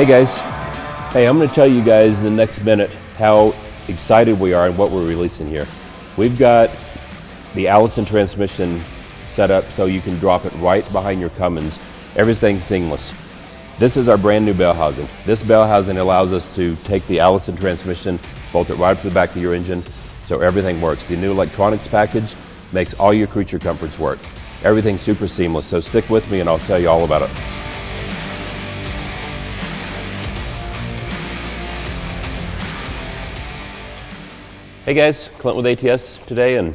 Hey guys, hey, I'm going to tell you guys in the next minute how excited we are and what we're releasing here. We've got the Allison transmission set up so you can drop it right behind your Cummins. Everything's seamless. This is our brand new bell housing. This bell housing allows us to take the Allison transmission, bolt it right up to the back of your engine, so everything works. The new electronics package makes all your creature comforts work. Everything's super seamless, so stick with me and I'll tell you all about it. Hey guys, Clint with ATS today, and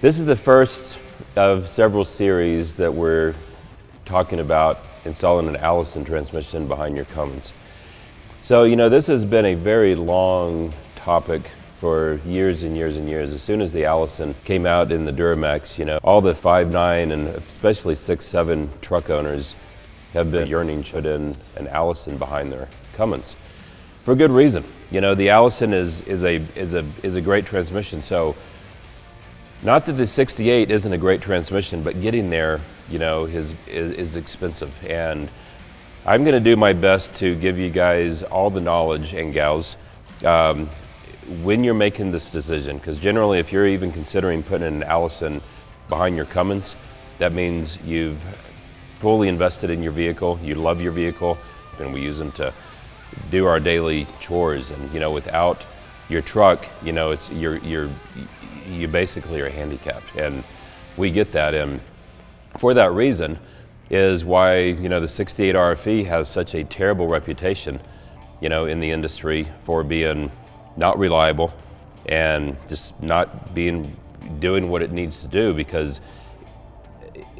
this is the first of several series that we're talking about installing an Allison transmission behind your Cummins. So, you know, this has been a very long topic for years and years and years. As soon as the Allison came out in the Duramax, you know, all the 5.9 and especially 6.7 truck owners have been yearning to put in an Allison behind their Cummins for good reason. You know, the Allison is, is, a, is, a, is a great transmission. So, not that the 68 isn't a great transmission, but getting there, you know, is, is, is expensive. And I'm going to do my best to give you guys all the knowledge and gals um, when you're making this decision. Because generally, if you're even considering putting an Allison behind your Cummins, that means you've fully invested in your vehicle, you love your vehicle, and we use them to do our daily chores. And you know, without your truck, you know, it's you're you're you basically are handicapped, and we get that. And for that reason, is why you know the 68 RFE has such a terrible reputation, you know, in the industry for being not reliable and just not being doing what it needs to do because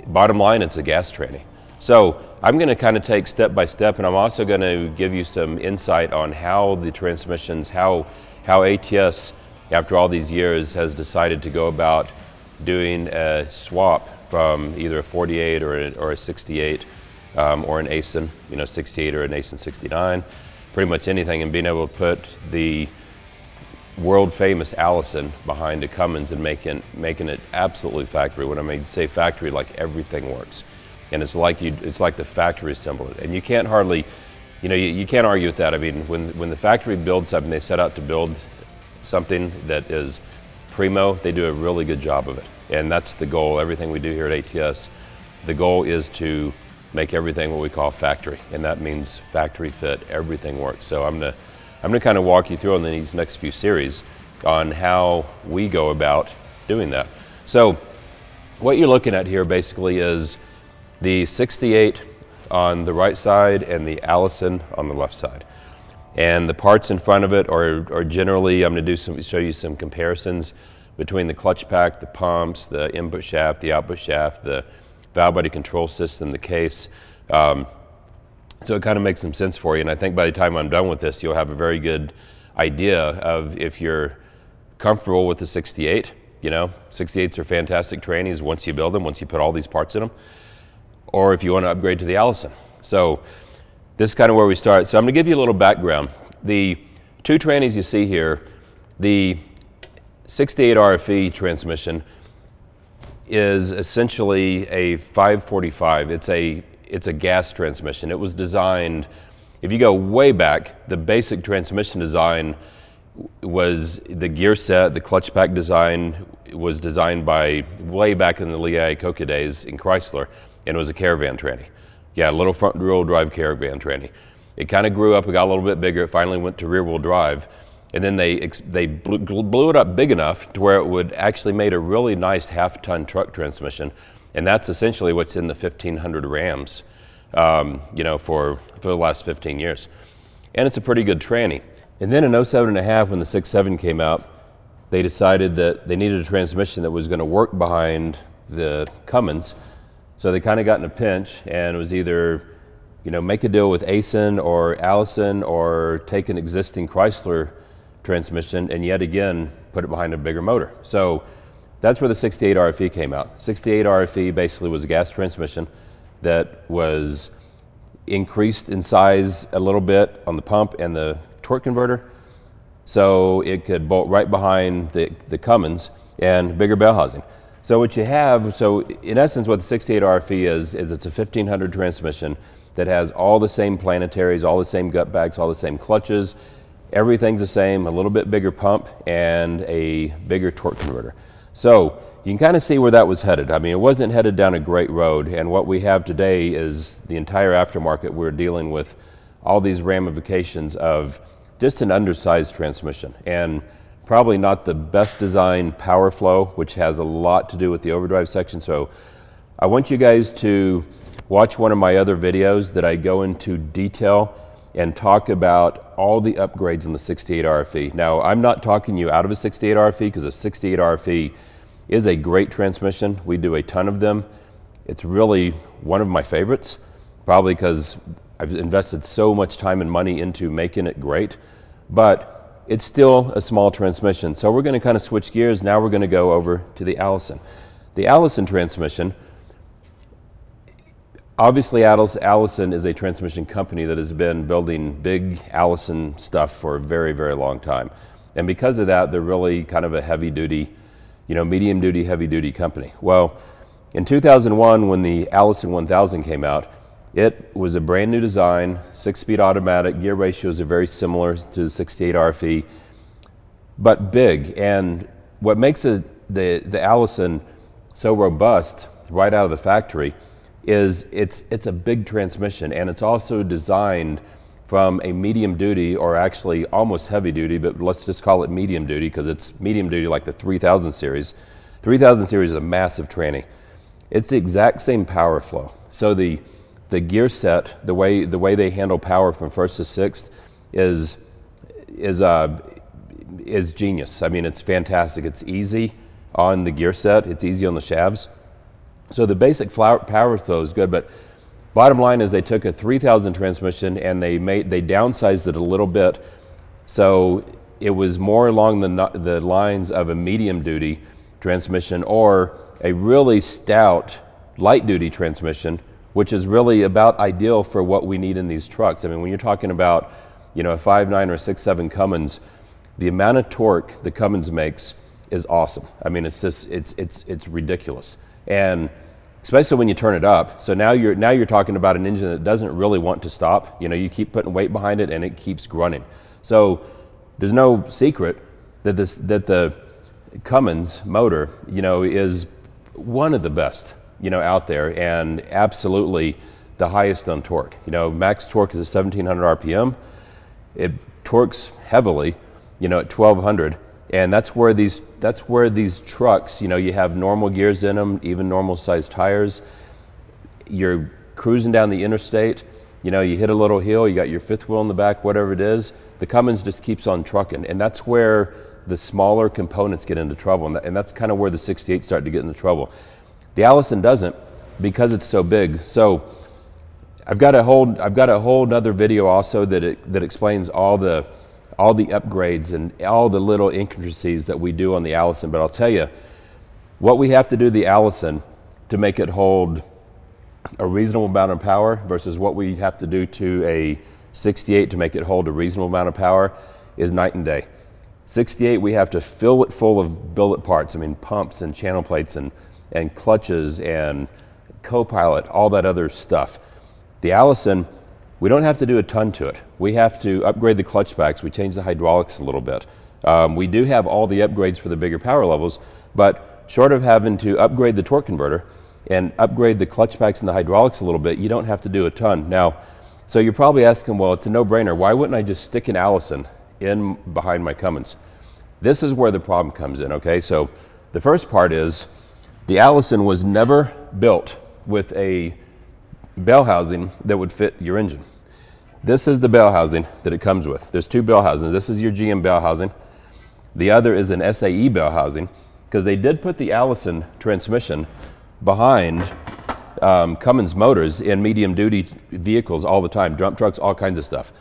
bottom line it's a gas tranny. So I'm going to kind of take step by step, and I'm also going to give you some insight on how the transmissions, how how ATS, after all these years, has decided to go about doing a swap from either a 48 or a, or a 68 um, or an Aisin, you know, 68 or an Aisin 69, pretty much anything, and being able to put the world famous Allison behind a Cummins and making making it absolutely factory. When I mean say factory, like everything works and it's like you it's like the factory assembled it and you can't hardly you know you, you can't argue with that. I mean when when the factory builds something they set out to build something that is primo they do a really good job of it. And that's the goal everything we do here at ats the goal is to make everything what we call factory and that means factory fit everything works. So i'm gonna i'm gonna kind of walk you through in these next few series on how we go about doing that. So what you're looking at here basically is the 68 on the right side and the Allison on the left side. And the parts in front of it are, are generally, I'm going to do some, show you some comparisons between the clutch pack, the pumps, the input shaft, the output shaft, the valve body control system, the case. Um, so it kind of makes some sense for you. And I think by the time I'm done with this, you'll have a very good idea of if you're comfortable with the 68. You know, 68s are fantastic trannies once you build them, once you put all these parts in them or if you want to upgrade to the Allison. So this is kind of where we start. So I'm going to give you a little background. The two trannies you see here, the 68 RFE transmission is essentially a 545. It's a it's a gas transmission. It was designed, if you go way back, the basic transmission design was the gear set, the clutch pack design was designed by way back in the Lee Iacocca days in Chrysler and it was a caravan tranny. Yeah, a little front wheel drive caravan tranny. It kind of grew up, it got a little bit bigger, it finally went to rear wheel drive. And then they, they blew, it up big enough to where it would actually made a really nice half ton truck transmission. And that's essentially what's in the 1500 Rams, um, you know, for, for the last 15 years. And it's a pretty good tranny. And then in 07 and a half, when the 6.7 came out, they decided that they needed a transmission that was going to work behind the Cummins so they kind of got in a pinch and it was either, you know, make a deal with Aisin or Allison or take an existing Chrysler transmission and yet again put it behind a bigger motor. So that's where the 68 RFE came out. 68 RFE basically was a gas transmission that was increased in size a little bit on the pump and the torque converter. So it could bolt right behind the, the Cummins and bigger bell housing. So what you have, so in essence what the 68 RFE is, is it's a 1500 transmission that has all the same planetaries, all the same gut bags, all the same clutches. Everything's the same, a little bit bigger pump and a bigger torque converter. So you can kind of see where that was headed. I mean, it wasn't headed down a great road. And what we have today is the entire aftermarket. We're dealing with all these ramifications of just an undersized transmission. And probably not the best designed power flow, which has a lot to do with the overdrive section. So I want you guys to watch one of my other videos that I go into detail and talk about all the upgrades in the 68 RFE. Now, I'm not talking you out of a 68 RFE because a 68 RFE is a great transmission. We do a ton of them. It's really one of my favorites, probably because I've invested so much time and money into making it great. But it's still a small transmission. So we're going to kind of switch gears. Now we're going to go over to the Allison. The Allison transmission, obviously Allison is a transmission company that has been building big Allison stuff for a very, very long time. And because of that, they're really kind of a heavy duty, you know, medium duty, heavy duty company. Well, in 2001, when the Allison 1000 came out, it was a brand new design, six speed automatic, gear ratios are very similar to the 68 RFE, but big. And what makes the, the Allison so robust right out of the factory is it's, it's a big transmission and it's also designed from a medium duty or actually almost heavy duty, but let's just call it medium duty because it's medium duty like the 3000 series. 3000 series is a massive tranny. It's the exact same power flow. So the the gear set, the way the way they handle power from first to sixth, is is uh, is genius. I mean, it's fantastic. It's easy on the gear set. It's easy on the shafts. So the basic power flow is good, but bottom line is they took a 3000 transmission and they made they downsized it a little bit, so it was more along the the lines of a medium duty transmission or a really stout light duty transmission which is really about ideal for what we need in these trucks. I mean, when you're talking about, you know, a 5.9 or 6.7 Cummins, the amount of torque the Cummins makes is awesome. I mean, it's just, it's, it's, it's ridiculous. And especially when you turn it up. So now you're, now you're talking about an engine that doesn't really want to stop. You know, you keep putting weight behind it and it keeps grunting. So there's no secret that, this, that the Cummins motor, you know, is one of the best you know, out there and absolutely the highest on torque. You know, max torque is 1700 RPM. It torques heavily, you know, at 1200. And that's where these, that's where these trucks, you know, you have normal gears in them, even normal sized tires. You're cruising down the interstate, you know, you hit a little hill, you got your fifth wheel in the back, whatever it is. The Cummins just keeps on trucking. And that's where the smaller components get into trouble. And, that's kind of where the 68 start to get into trouble. The Allison doesn't because it's so big. So I've got a whole I've got a whole other video also that it, that explains all the all the upgrades and all the little intricacies that we do on the Allison. But I'll tell you what we have to do the Allison to make it hold a reasonable amount of power versus what we have to do to a 68 to make it hold a reasonable amount of power is night and day. 68 we have to fill it full of billet parts. I mean pumps and channel plates and and clutches and co-pilot, all that other stuff. The Allison, we don't have to do a ton to it. We have to upgrade the clutch packs. We change the hydraulics a little bit. Um, we do have all the upgrades for the bigger power levels, but short of having to upgrade the torque converter and upgrade the clutch packs and the hydraulics a little bit, you don't have to do a ton. Now, so you're probably asking, well, it's a no-brainer. Why wouldn't I just stick an Allison in behind my Cummins? This is where the problem comes in, okay? So the first part is the Allison was never built with a bell housing that would fit your engine. This is the bell housing that it comes with. There's two bell housings. This is your GM bell housing. The other is an SAE bell housing because they did put the Allison transmission behind um, Cummins motors in medium duty vehicles all the time, dump trucks, all kinds of stuff.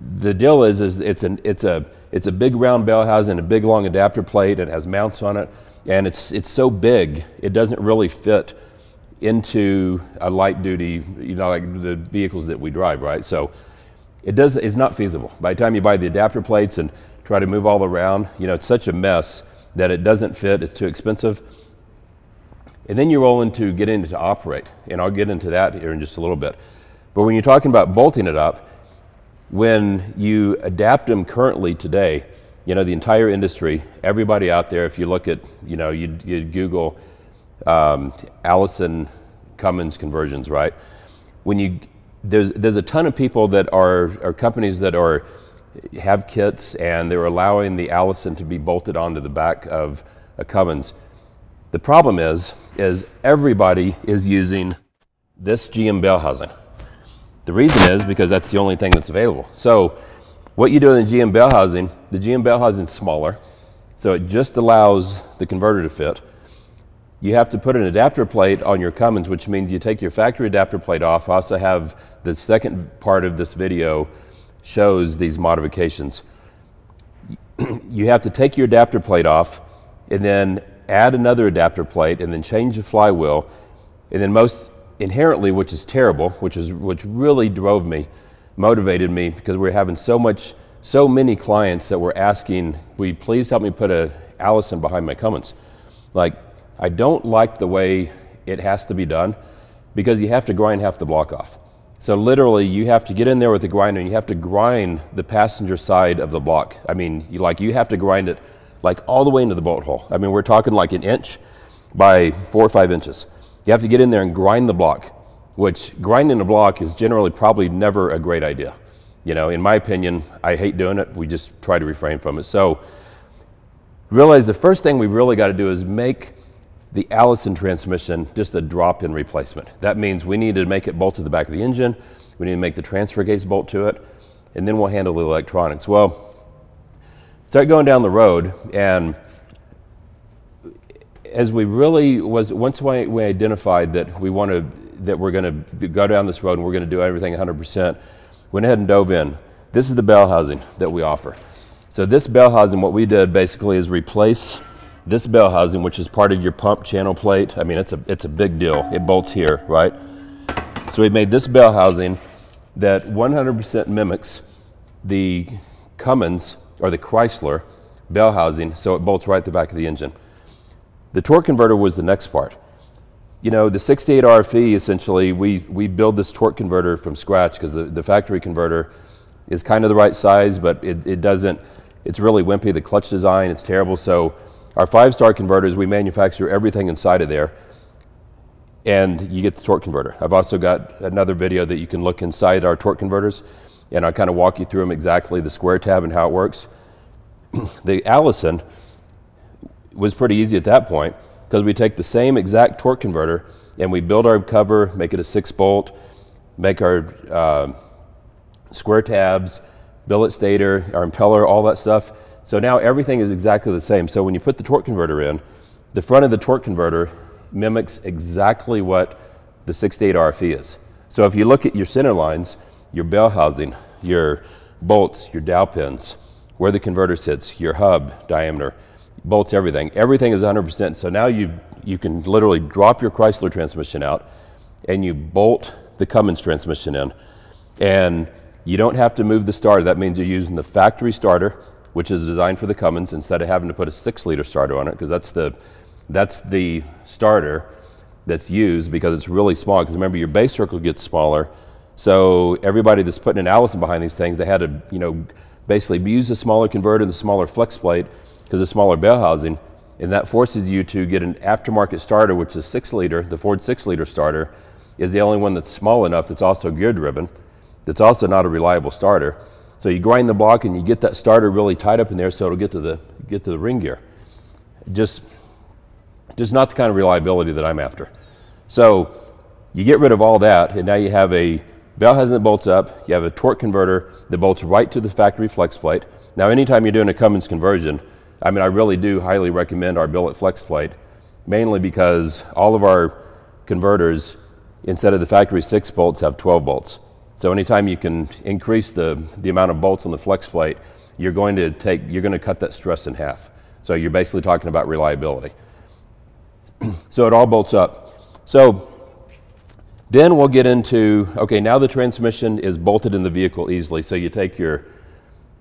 The deal is, is it's, an, it's, a, it's a big round bell housing, a big long adapter plate, it has mounts on it and it's, it's so big, it doesn't really fit into a light duty, you know, like the vehicles that we drive, right? So it does, it's not feasible. By the time you buy the adapter plates and try to move all around, you know, it's such a mess that it doesn't fit, it's too expensive. And then you roll into get into to operate, and I'll get into that here in just a little bit. But when you're talking about bolting it up, when you adapt them currently today, you know, the entire industry, everybody out there, if you look at, you know, you, you Google um, Allison Cummins conversions, right? When you, there's, there's a ton of people that are, are companies that are, have kits and they're allowing the Allison to be bolted onto the back of a Cummins. The problem is, is everybody is using this GM bell housing. The reason is because that's the only thing that's available. So what you do in the GM bell housing, the GM bell housing is smaller, so it just allows the converter to fit. You have to put an adapter plate on your Cummins, which means you take your factory adapter plate off. I also have the second part of this video shows these modifications. you have to take your adapter plate off and then add another adapter plate and then change the flywheel. And then most inherently, which is terrible, which is which really drove me, motivated me because we are having so much, so many clients that were asking, "Will you please help me put a Allison behind my Cummins?" Like, I don't like the way it has to be done because you have to grind half the block off. So literally, you have to get in there with the grinder and you have to grind the passenger side of the block. I mean, you, like you have to grind it like all the way into the bolt hole. I mean, we're talking like an inch by four or five inches. You have to get in there and grind the block, which grinding a block is generally probably never a great idea. You know, in my opinion, I hate doing it. We just try to refrain from it. So realize the first thing we really got to do is make the Allison transmission just a drop-in replacement. That means we need to make it bolt to the back of the engine. We need to make the transfer case bolt to it, and then we'll handle the electronics. Well, start going down the road, and as we really was once we, we identified that we wanted that we're going to go down this road and we're going to do everything 100%, went ahead and dove in. This is the bell housing that we offer. So this bell housing, what we did basically is replace this bell housing, which is part of your pump channel plate. I mean, it's a it's a big deal. It bolts here, right? So we made this bell housing that 100% mimics the Cummins or the Chrysler bell housing, so it bolts right at the back of the engine. The torque converter was the next part. You know, the 68 RFE, essentially, we, we build this torque converter from scratch because the, the factory converter is kind of the right size, but it, it doesn't, it's really wimpy. The clutch design, it's terrible. So our five-star converters, we manufacture everything inside of there and you get the torque converter. I've also got another video that you can look inside our torque converters and I kind of walk you through them exactly, the square tab and how it works. the Allison, was pretty easy at that point because we take the same exact torque converter and we build our cover, make it a six bolt, make our uh, square tabs, billet stator, our impeller, all that stuff. So now everything is exactly the same. So when you put the torque converter in, the front of the torque converter mimics exactly what the 68 RFE is. So if you look at your center lines, your bell housing, your bolts, your dowel pins, where the converter sits, your hub diameter, bolts everything. Everything is 100%. So now you, you can literally drop your Chrysler transmission out and you bolt the Cummins transmission in. And you don't have to move the starter. That means you're using the factory starter, which is designed for the Cummins, instead of having to put a six liter starter on it, because that's the, that's the starter that's used because it's really small. Because remember, your base circle gets smaller. So everybody that's putting an Allison behind these things, they had to, you know, basically use the smaller converter and the smaller flex plate because of smaller bell housing, and that forces you to get an aftermarket starter, which is six liter. The Ford six liter starter is the only one that's small enough that's also gear driven. That's also not a reliable starter. So you grind the block and you get that starter really tight up in there so it'll get to the get to the ring gear. Just just not the kind of reliability that I'm after. So you get rid of all that and now you have a bell housing that bolts up, you have a torque converter that bolts right to the factory flex plate. Now anytime you're doing a Cummins conversion, I mean, I really do highly recommend our billet flex plate, mainly because all of our converters, instead of the factory six bolts, have 12 bolts. So anytime you can increase the, the amount of bolts on the flex plate, you're going to take, you're going to cut that stress in half. So you're basically talking about reliability. so it all bolts up. So then we'll get into, okay, now the transmission is bolted in the vehicle easily. So you take your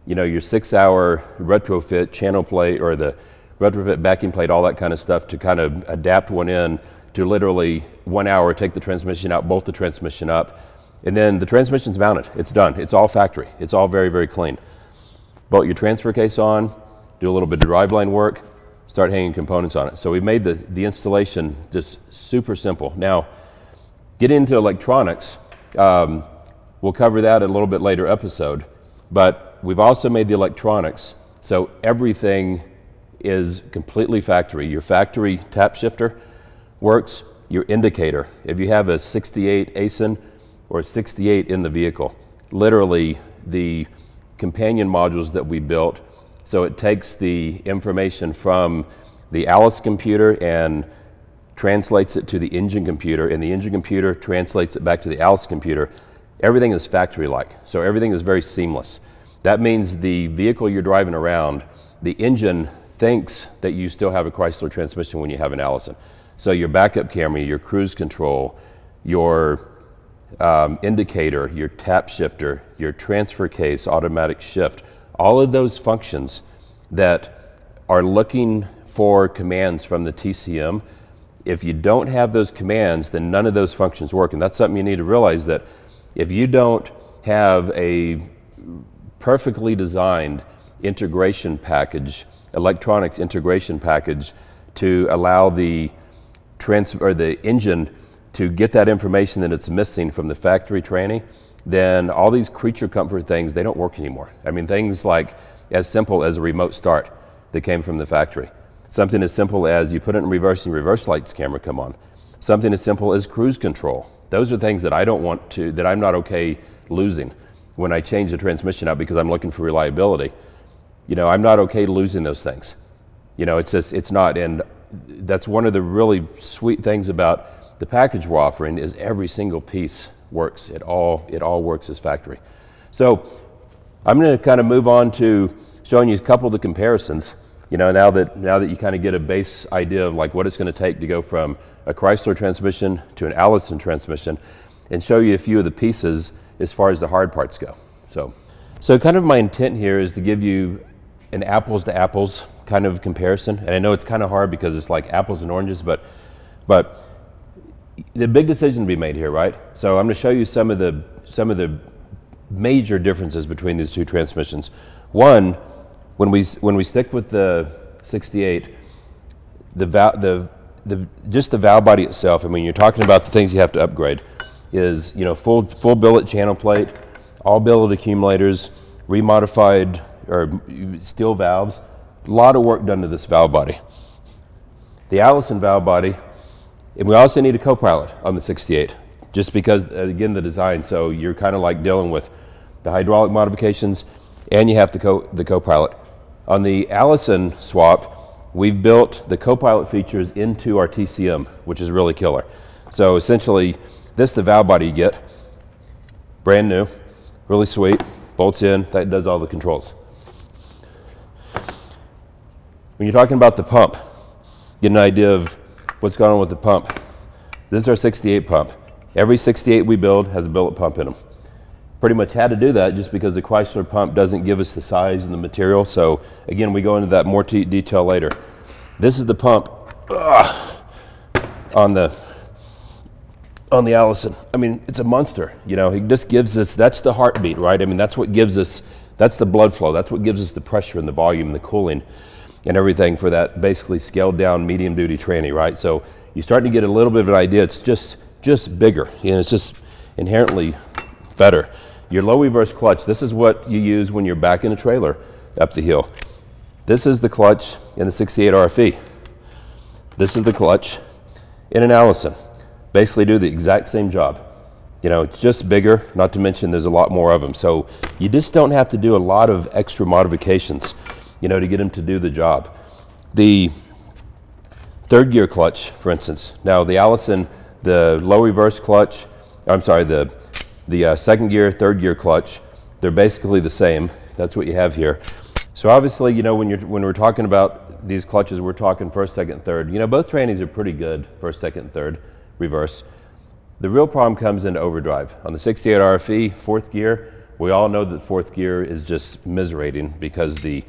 you know, your six hour retrofit channel plate or the retrofit backing plate, all that kind of stuff to kind of adapt one in to literally one hour, take the transmission out, bolt the transmission up, And then the transmission's mounted. It's done. It's all factory. It's all very, very clean. Bolt your transfer case on, do a little bit of driveline work, start hanging components on it. So we've made the, the installation just super simple. Now, get into electronics. Um, we'll cover that in a little bit later episode. But we've also made the electronics so everything is completely factory. Your factory tap shifter works, your indicator. If you have a 68 Aisin or 68 in the vehicle, literally the companion modules that we built, so it takes the information from the Alice computer and translates it to the engine computer, and the engine computer translates it back to the Alice computer. Everything is factory-like, so everything is very seamless. That means the vehicle you're driving around, the engine thinks that you still have a Chrysler transmission when you have an Allison. So your backup camera, your cruise control, your um, indicator, your tap shifter, your transfer case, automatic shift, all of those functions that are looking for commands from the TCM, if you don't have those commands, then none of those functions work. And that's something you need to realize that if you don't have a perfectly designed integration package, electronics integration package to allow the trans or the engine to get that information that it's missing from the factory training, then all these creature comfort things, they don't work anymore. I mean, things like as simple as a remote start that came from the factory. Something as simple as you put it in reverse and reverse lights camera come on. Something as simple as cruise control. Those are things that I don't want to, that I'm not okay losing when I change the transmission out because I'm looking for reliability. You know, I'm not okay to losing those things. You know, it's just, it's not. And that's one of the really sweet things about the package we're offering is every single piece works. It all, it all works as factory. So I'm going to kind of move on to showing you a couple of the comparisons. You know, now that, now that you kind of get a base idea of like what it's going to take to go from a Chrysler transmission to an Allison transmission and show you a few of the pieces as far as the hard parts go. So, so kind of my intent here is to give you an apples to apples kind of comparison. And I know it's kind of hard because it's like apples and oranges, but, but the big decision to be made here, right? So I'm going to show you some of the, some of the major differences between these two transmissions. One, when we, when we stick with the 68, the, the, the, just the valve body itself, I mean, you're talking about the things you have to upgrade is you know full full billet channel plate, all billet accumulators, remodified or steel valves. A lot of work done to this valve body. The Allison valve body, and we also need a co-pilot on the 68, just because again the design. So you're kind of like dealing with the hydraulic modifications, and you have the co the co-pilot. On the Allison swap, we've built the co-pilot features into our TCM, which is really killer. So essentially, this the valve body you get, brand new, really sweet, bolts in, that does all the controls. When you're talking about the pump, get an idea of what's going on with the pump. This is our 68 pump. Every 68 we build has a billet pump in them. Pretty much had to do that just because the Chrysler pump doesn't give us the size and the material. So again, we go into that more detail later. This is the pump ugh, on the on the Allison. I mean, it's a monster. You know, he just gives us, that's the heartbeat, right? I mean, that's what gives us, that's the blood flow. That's what gives us the pressure and the volume and the cooling and everything for that basically scaled down medium duty tranny, right? So you're starting to get a little bit of an idea. It's just, just bigger. You know, it's just inherently better. Your low reverse clutch, this is what you use when you're back in a trailer up the hill. This is the clutch in the 68 RFE. This is the clutch in an Allison basically do the exact same job. You know, it's just bigger, not to mention there's a lot more of them. So you just don't have to do a lot of extra modifications, you know, to get them to do the job. The third gear clutch, for instance. Now the Allison, the low reverse clutch, I'm sorry, the, the uh, second gear, third gear clutch, they're basically the same. That's what you have here. So obviously, you know, when, you're, when we're talking about these clutches, we're talking first, second, third. You know, both trannies are pretty good, first, second, third reverse. The real problem comes into overdrive. On the 68 RFE, fourth gear, we all know that fourth gear is just miserating because the,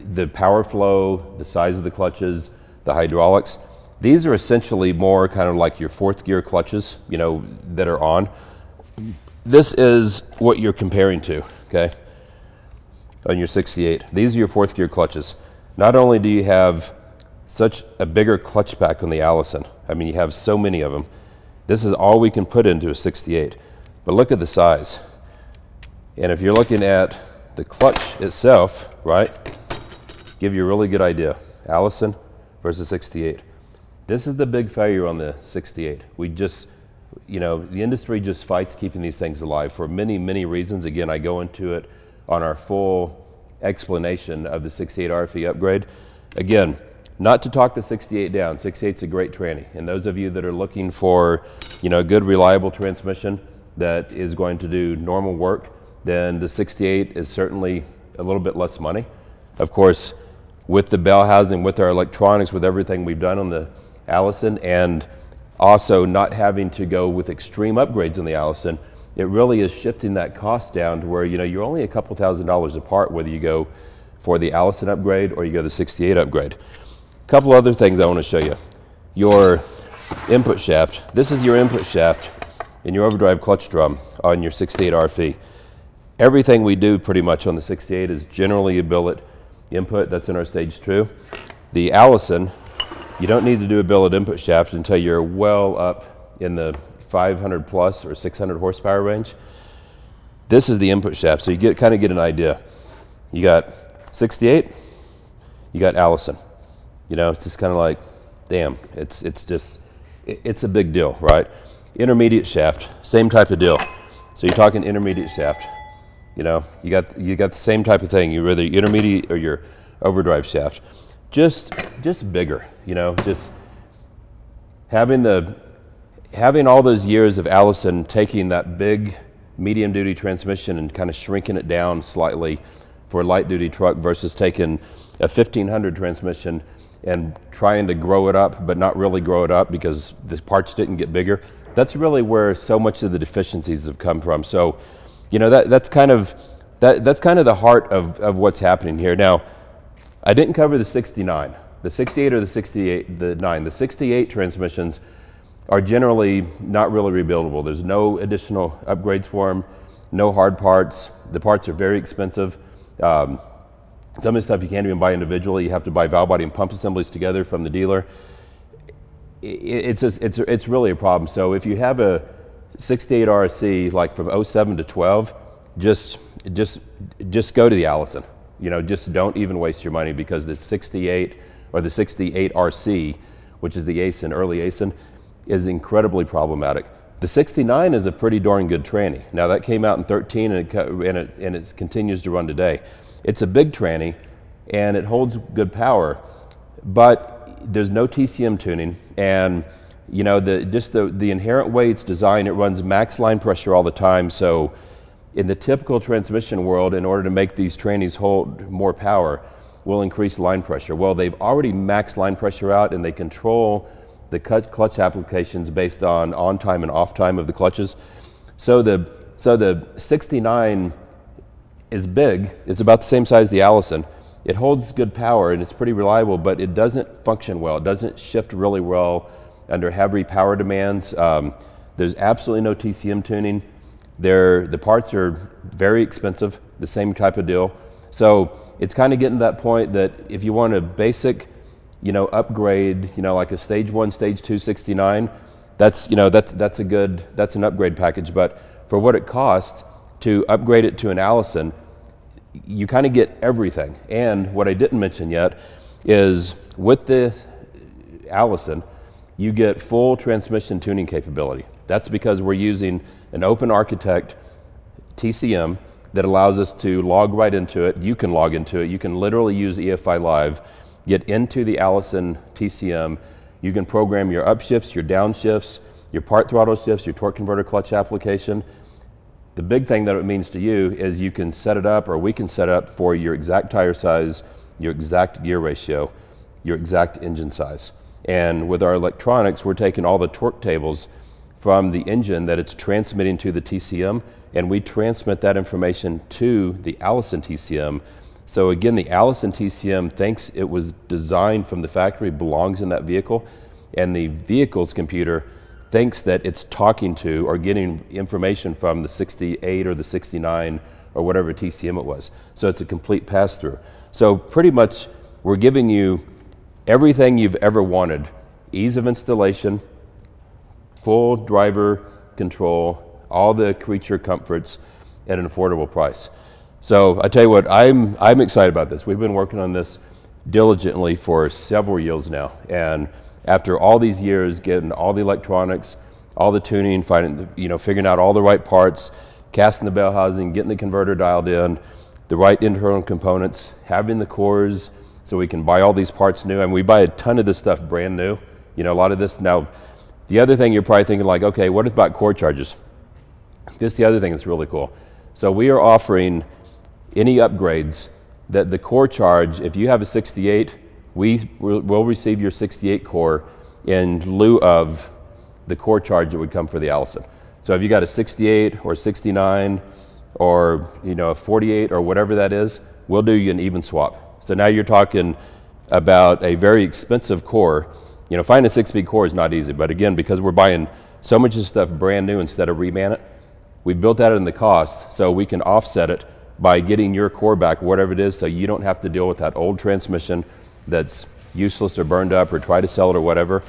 the power flow, the size of the clutches, the hydraulics, these are essentially more kind of like your fourth gear clutches, you know, that are on, this is what you're comparing to, okay, on your 68. These are your fourth gear clutches. Not only do you have such a bigger clutch pack on the Allison, I mean, you have so many of them. This is all we can put into a 68. But look at the size. And if you're looking at the clutch itself, right, give you a really good idea. Allison versus 68. This is the big failure on the 68. We just, you know, the industry just fights keeping these things alive for many, many reasons. Again, I go into it on our full explanation of the 68 RFE upgrade. Again, not to talk the 68 down. 68 is a great tranny. And those of you that are looking for, you know, a good reliable transmission that is going to do normal work, then the 68 is certainly a little bit less money. Of course, with the bell housing, with our electronics, with everything we've done on the Allison, and also not having to go with extreme upgrades on the Allison, it really is shifting that cost down to where you know you're only a couple thousand dollars apart whether you go for the Allison upgrade or you go the 68 upgrade. A couple other things I want to show you. Your input shaft. This is your input shaft in your overdrive clutch drum on your 68 RFE. Everything we do pretty much on the 68 is generally a billet input. That's in our stage two. The Allison, you don't need to do a billet input shaft until you're well up in the 500 plus or 600 horsepower range. This is the input shaft, so you get kind of get an idea. You got 68, you got Allison. You know, it's just kind of like, damn, it's, it's just, it, it's a big deal, right? Intermediate shaft, same type of deal. So you're talking intermediate shaft. You know, you got you got the same type of thing. You're either intermediate or your overdrive shaft. Just just bigger. You know, just having the having all those years of Allison taking that big medium duty transmission and kind of shrinking it down slightly for a light duty truck versus taking a 1500 transmission and trying to grow it up but not really grow it up because the parts didn't get bigger. That's really where so much of the deficiencies have come from. So you know, that, that's, kind of, that, that's kind of the heart of, of what's happening here. Now, I didn't cover the 69. The 68 or the 68, the 9. The 68 transmissions are generally not really rebuildable. There's no additional upgrades for them, no hard parts. The parts are very expensive. Um, some of the stuff you can't even buy individually. You have to buy valve body and pump assemblies together from the dealer. It's, just, it's, it's really a problem. So if you have a 68 RSC, like from 07 to 12, just, just, just go to the Allison. You know, just don't even waste your money because the 68 or the 68 RC, which is the Aisin, early Aisin, is incredibly problematic. The 69 is a pretty darn good tranny. Now that came out in 13 and it, and it, and it continues to run today. It's a big tranny and it holds good power, but there's no TCM tuning and you know, the, just the, the inherent way it's designed, it runs max line pressure all the time. So in the typical transmission world, in order to make these trannies hold more power, will increase line pressure. Well, they've already maxed line pressure out and they control the clutch applications based on on time and off time of the clutches. So the, so the 69 is big. It's about the same size as the Allison. It holds good power and it's pretty reliable, but it doesn't function well. It doesn't shift really well under heavy power demands. Um, there's absolutely no TCM tuning. They're, the parts are very expensive, the same type of deal. So it's kind of getting to that point that if you want a basic, you know, upgrade, you know, like a stage one, stage two, 69, that's, you know, that's, that's a good, that's an upgrade package. But for what it costs to upgrade it to an Allison, you kind of get everything. And what I didn't mention yet is with the Allison, you get full transmission tuning capability. That's because we're using an open architect TCM that allows us to log right into it. You can log into it. You can literally use EFI Live, get into the Allison TCM. You can program your upshifts, your downshifts, your part throttle shifts, your torque converter clutch application. The big thing that it means to you is you can set it up, or we can set up for your exact tire size, your exact gear ratio, your exact engine size. And with our electronics, we're taking all the torque tables from the engine that it's transmitting to the TCM, and we transmit that information to the Allison TCM. So again, the Allison TCM thinks it was designed from the factory, belongs in that vehicle, and the vehicle's computer thinks that it's talking to or getting information from the 68 or the 69 or whatever TCM it was. So it's a complete pass through. So pretty much we're giving you everything you've ever wanted ease of installation, full driver control, all the creature comforts at an affordable price. So I tell you what, I'm, I'm excited about this. We've been working on this diligently for several years now. And after all these years, getting all the electronics, all the tuning, finding, you know, figuring out all the right parts, casting the bell housing, getting the converter dialed in, the right internal components, having the cores so we can buy all these parts new. And we buy a ton of this stuff brand new. You know, a lot of this now. The other thing you're probably thinking like, okay, what about core charges? This is the other thing that's really cool. So we are offering any upgrades that the core charge, if you have a 68, we will receive your 68 core in lieu of the core charge that would come for the Allison. So if you got a 68 or 69 or you know a 48 or whatever that is, we'll do you an even swap. So now you're talking about a very expensive core. You know, finding a six-speed core is not easy, but again, because we're buying so much of stuff brand new instead of reman it, we built that in the cost so we can offset it by getting your core back, whatever it is, so you don't have to deal with that old transmission that's useless or burned up or try to sell it or whatever.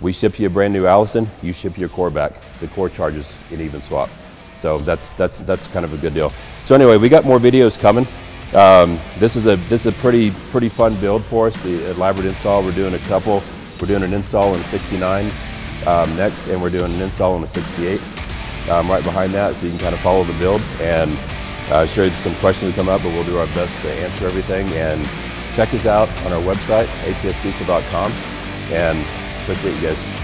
We ship you a brand new Allison, you ship your core back. The core charges an even swap. So that's, that's, that's kind of a good deal. So anyway, we got more videos coming. Um, this is a this is a pretty pretty fun build for us. The elaborate install. We're doing a couple. We're doing an install in 69 um, next, and we're doing an install in a 68 um, right behind that, so you can kind of follow the build. And uh, sure, some questions come up, but we'll do our best to answer everything. And check us out on our website, atsdiesel.com. And appreciate you guys.